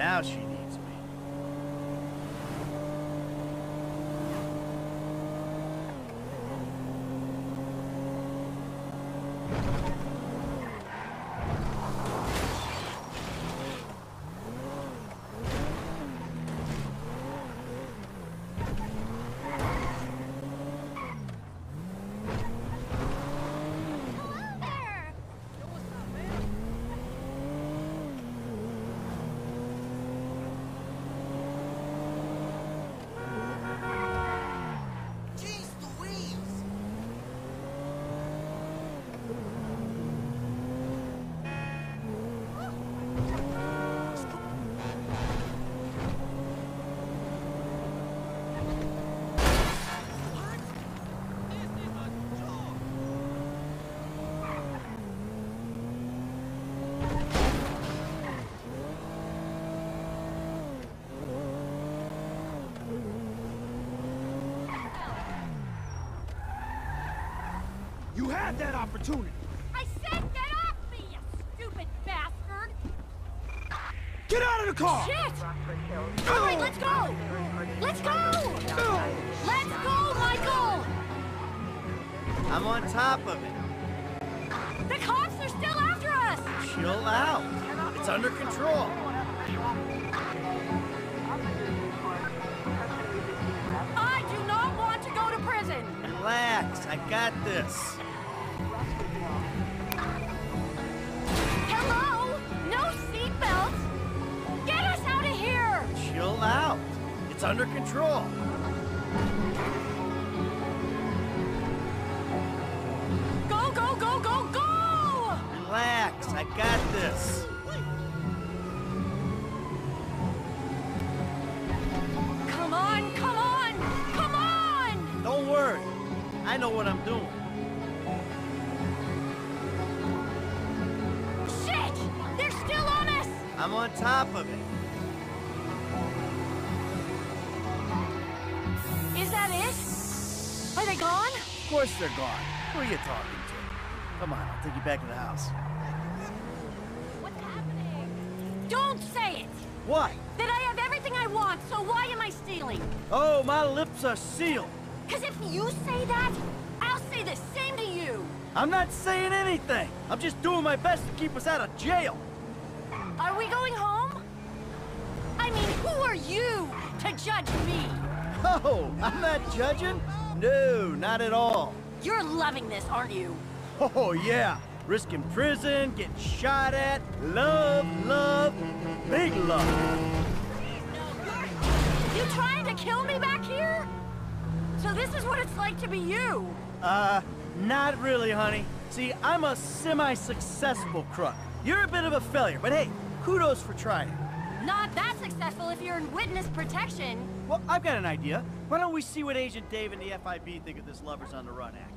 Now she needs You had that opportunity. I said get off me, you stupid bastard! Get out of the car! Shit! All right, let's go! Let's go! Let's go, Michael! I'm on top of it. The cops are still after us! Chill out. It's under control. I do not want to go to prison! Relax, I got this. It's under control. Go, go, go, go, go! Relax, I got this. Come on, come on, come on! Don't worry. I know what I'm doing. Shit! They're still on us! I'm on top of it. That it? Are they gone? Of course they're gone. Who are you talking to? Come on, I'll take you back to the house. What's happening? Don't say it! What? That I have everything I want, so why am I stealing? Oh, my lips are sealed. Because if you say that, I'll say the same to you. I'm not saying anything. I'm just doing my best to keep us out of jail. Are we going home? I mean, who are you to judge me? Oh, I'm not judging. No, not at all. You're loving this, aren't you? Oh, yeah. Risking prison, getting shot at. Love, love, big love. You trying to kill me back here? So this is what it's like to be you. Uh, not really, honey. See, I'm a semi-successful crook. You're a bit of a failure, but hey, kudos for trying. Not that successful if you're in witness protection. Well, I've got an idea. Why don't we see what Agent Dave and the FIB think of this Lovers on the Run act?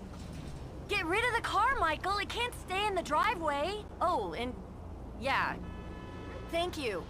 Get rid of the car, Michael. It can't stay in the driveway. Oh, and yeah. Thank you.